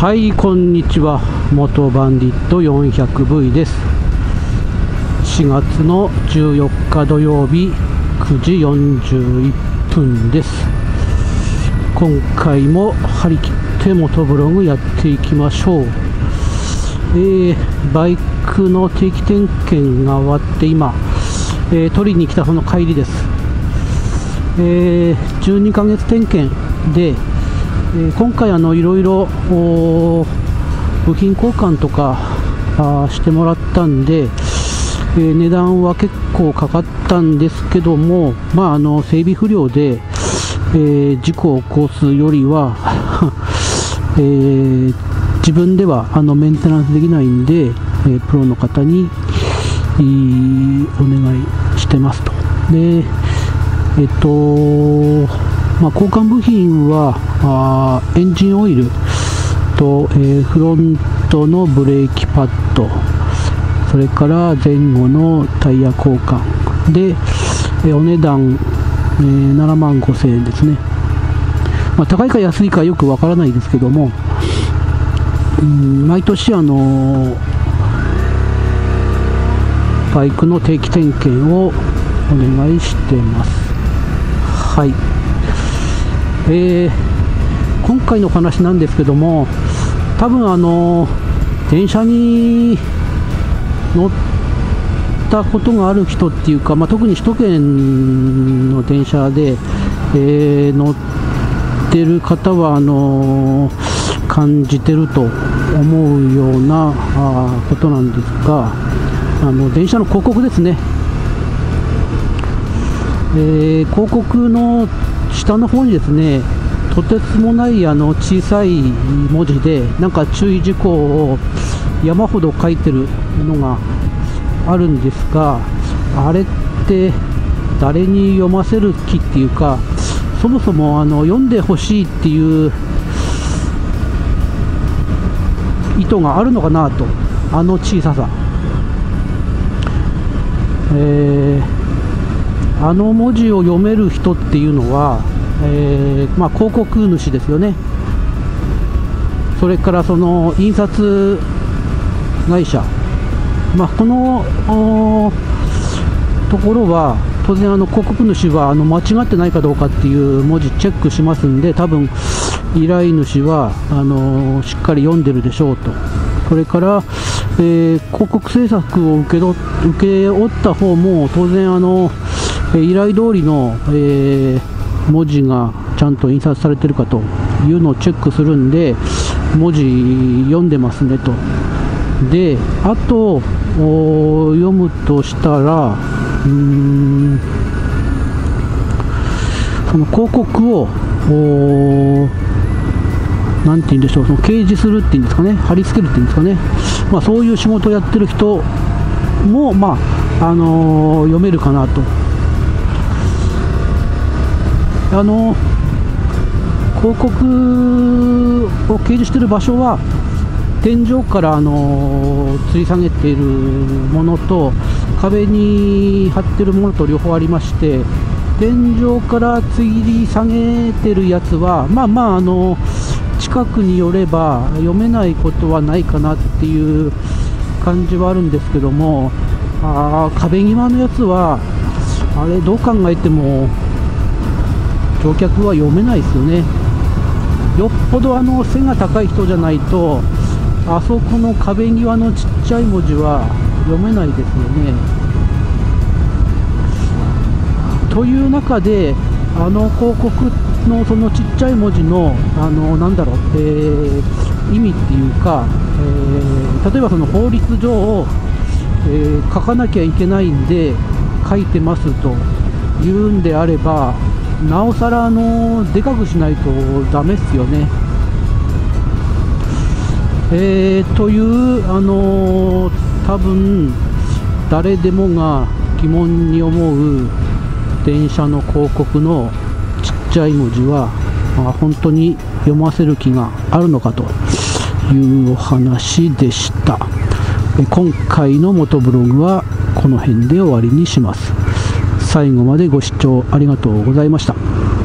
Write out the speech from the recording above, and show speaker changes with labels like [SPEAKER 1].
[SPEAKER 1] はいこんにちは。元バンディット 400V です。4月の14日土曜日9時41分です。今回も張り切って元ブログやっていきましょう。えー、バイクの定期点検が終わって今、えー、取りに来たその帰りです。えー、12ヶ月点検でえ今回あのいろいろ部品交換とかあしてもらったんで、え、値段は結構かかったんですけども、まあ、あの整備不良で、え、事故を起こすよりは、えー、自分ではあのメンテナンスできないんで、えプロの方にお願いしてますと。でえっとまあ、交換部品はあエンジンオイル？と、えー、フロントのブレーキパッド。それから前後のタイヤ交換。で、え、お値段、えー、7万5000円ですね、まあ、高いか安いかよくわからないですけども、うん、毎年あのバイクの定期点検をお願いしてます。はい。えー、今回の話なんですけども多分あの電車に乗ったことがある人っていうか、まあ、特に首都圏の電車で、えー、乗ってる方はあの感じてると思うようなあことなんですがあの電車の広告ですね、えー、広告の下の方にですねとてつもないあの小さい文字でなんか注意事項を山ほど書いてるのがあるんですがあれって誰に読ませる気っていうかそもそもあの読んでほしいっていう意図があるのかなとあの小ささ、えーあの文字を読める人っていうのは、えー、まあ、広告主ですよね。それからその印刷会社、まあ、このところは当然あの広告主はあの間違ってないかどうかっていう文字チェックしますんで多分依頼主はあのしっかり読んでるでしょうと。それから、えー、広告制作を受け受け負った方も当然あのえ依頼通りの、えー、文字がちゃんと印刷されてるかというのをチェックするんで文字読んでますねと。であと読むとしたらうんその広告を何て言うんでしょうその掲示するっていうんですかね貼り付けるっていうんですかね、まあ、そういう仕事をやってる人も、まああのー、読めるかなと。あの広告を掲示している場所は天井からあの吊り下げているものと壁に貼ってるものと両方ありまして天井から吊り下げてるやつはまあまああの近くによれば読めないことはないかなっていう感じはあるんですけどもあ壁際のやつはあれどう考えても乗客は読めないですよね。よっぽどあの背が高い人じゃないとあそこの壁際のちっちゃい文字は読めないですよね。という中であの広告のそのちっちゃい文字のあのなんだろう、えー、意味っていうか、えー、例えばその法律上、えー、書かなきゃいけないんで書いてますというんであればなおさらあのでかくしないとダメっすよね。えー、というあの多分誰でもが疑問に思う電車の広告のちっちゃい文字は、まあ、本当に読ませる気があるのかというお話でした今回の元ブログはこの辺で終わりにします最後までご視聴ありがとうございました。